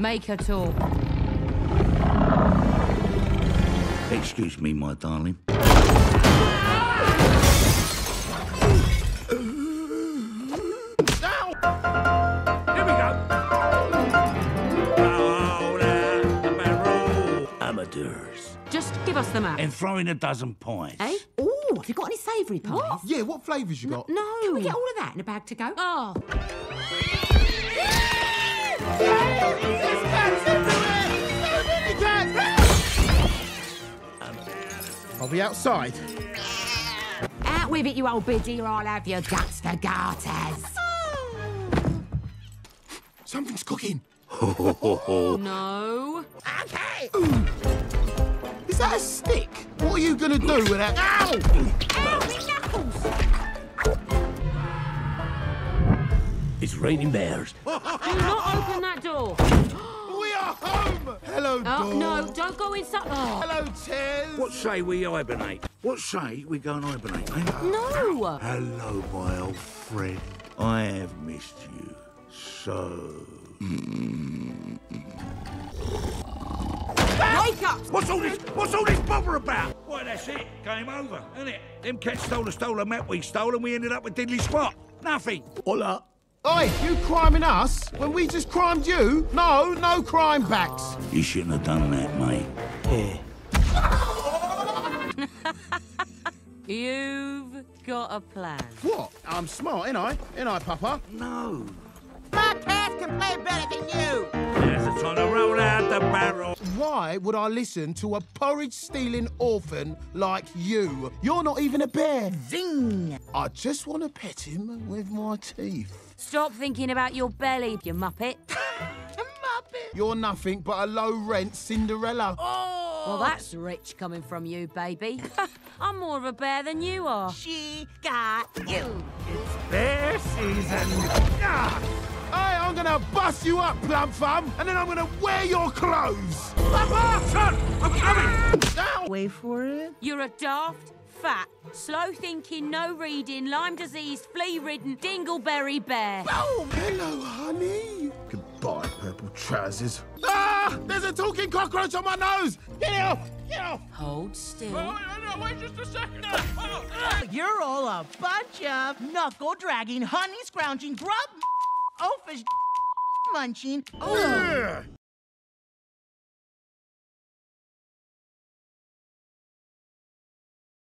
Make her talk. Excuse me, my darling. Here we go. Oh, there, barrel. Amateurs. Just give us the map. And throw in a dozen pies. Eh? Ooh, have you got any savoury pies? Yeah, what flavours you got? No. Can we get all of that in a bag to go? Oh, I'll be outside. Out with it, you old biddy, or I'll have your guts for garters. Something's cooking. no. Okay. Is that a stick? What are you gonna do with that? Ow! It's raining bears. Do not open that door. We are home! Hello, door. no, don't go inside. Oh, Hello, Tez. What say we hibernate? What say we go and hibernate, eh? no. Hello, my old friend. I have missed you so. Wake up. What's all this? What's all this bother about? Why, that's it. Game over, isn't it? Them cats stole a stole the map we stole, and we ended up with diddly squat. Nothing. Hola. Oi, you criming us when we just crimed you? No, no crime backs. You shouldn't have done that, mate. You've got a plan. What? I'm smart, ain't I? Ain't I, Papa? No. My cats can play better than you. Now's the time Why would I listen to a porridge-stealing orphan like you? You're not even a bear. Zing! I just want to pet him with my teeth. Stop thinking about your belly, you muppet. You're nothing but a low-rent Cinderella. Well, that's rich coming from you, baby. I'm more of a bear than you are. She got you. It's bear season. Ah! Hey, I'm gonna bust you up, plum thumb, and then I'm gonna wear your clothes. Papa! Son, I'm coming! Ow! Wait for it. You're a daft, fat, slow thinking, no reading, Lyme disease, flea ridden, dingleberry bear. Hello, honey. Goodbye, purple trousers. Ah! There's a talking cockroach on my nose! Get it off! Get it off! Hold still. wait just a second. You're all a bunch of knuckle dragging, honey scrounging, grub oafish munching. Ugh.